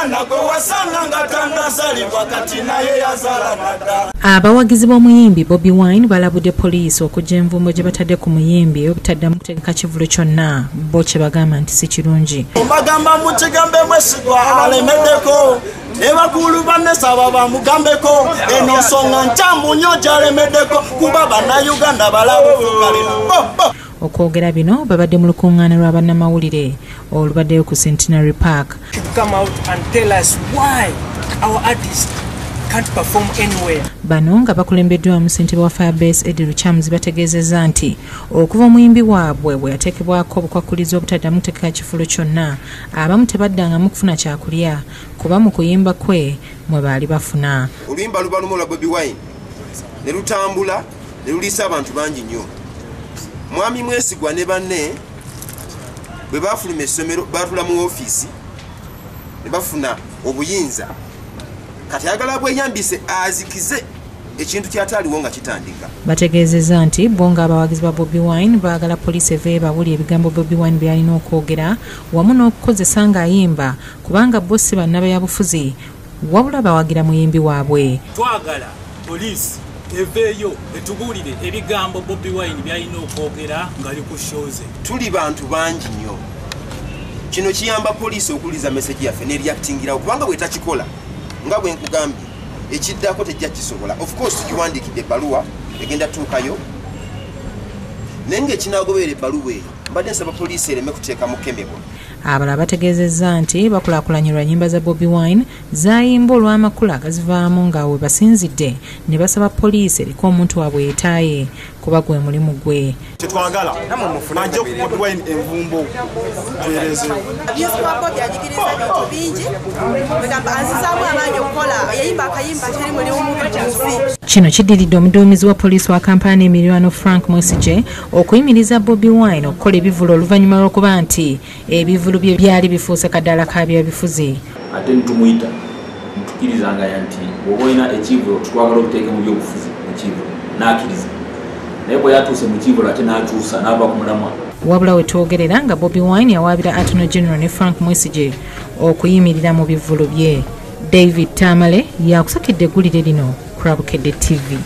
omwana gwe wasanga nga tannazalibwa kati naye yazala nadda abawagizi b'omuyimbi bobi wine balabudde poliisi okujja envumbo gye batadde ku muyimbi obutaddamu kutegeka kivulo kyonna. Bo kye bagamba nti si kirungi. Mbagamba mukigambe mwesigwa alemeddeko ne bakulu bannesaba bamugambeko. Eno nsonga nkyamu nnyo gyalemeddeko kuba bannayuganda balabufukalino okwogera bino babadde mu lukuŋŋaana lwa bannamawulire olubaddeyo ku centenary park come out and tell us why our artists can't perform anywhere. bano nga bakulembeddwamu ssentebe wa firebase edi luchamuzi bategeezezza nti okuva omuyimbi waabwe bwe yateekebwako obukwakuliza obutaddamu kuteekeka kifulo kyonna abamu tebaddangamu kufuna kyakulya kuba mu kuyimba kwe mwe baali bafuna. Oluyimba luba lumu lwa bobi wine. Ne lutambula ne luliisa abantu bangi nnyo. Mwami mwesigwa ne banne bwe bafuluma essomero batula mu ofiisi ne bafuna obuyinza. Kati ayagala bweyambise azikize ekintu kyataaliwo nga kitandika. Bategeezezza nti bo nga abawagizi ba bobi wine baagala poliisi eveeyo bawuli ebigambo bobi wine byalina okwogera wamu n'okukozesa ng'ayimba kubanga bo si bannabyabufuzi wabula bawagira muyimbi waabwe. Twagala poliisi eveeyo etubuulire ebigambo bobi wine byalina okwogera ngali ku shoze tuli bantu bangi nnyo kino kiyamba poliisi okuwuliza meseji yaffe neryaktingirawo kubanga bwetakikola nga bwe nkugambye ekiddako tejja kisobola. Of course tugiwandiikidde ebbaluwa egenda tuukayo naye ngaekinagoberera ebbaluwa eyo mbadde nsaba poliisi ereme kuteekamu kemebwa abalala bategeezezza nti bakulaakulanye lwa nnyimba za bobi wine zayimba olw'amakulu agazivaamu nga we basinzidde. Ne basaba poliisi eriko omuntu waabwe yetaaye kuba gwe mulimu gwe. Kyetwagala bajja okubobiwine envumbo tuerezeewo byesibwako byajigiriza bintu bingi. Egamba anzizaamu amaanyi okukola. Yayimba akayimba teri mulimu mubi ku nsi. Kino kiddiridde omuduumizi wa poliisi wa kampaani emiriraano frank mwesige okuyimiriza bobi wine okukola ebivulo oluvannyuma lw'okuba nti ebivulu bye byali bifuuse kaddala ka byabifuzi. Ate nitumuyita ntukirizangaya nti bwoba olina ekivulo tutwagala obuteeke mu byobufuzi mu kivulo n'akkiriza naye bwe yatuuse mu kivulo ate n'akyusa n'ava ku mulamwa. Wabula we twogerera nga bobi wine yawaabira attorney general ne frank mwesige okuyimirira mu bivulu bye. David tamale yakusakidde eggulire lino kurabukedde tv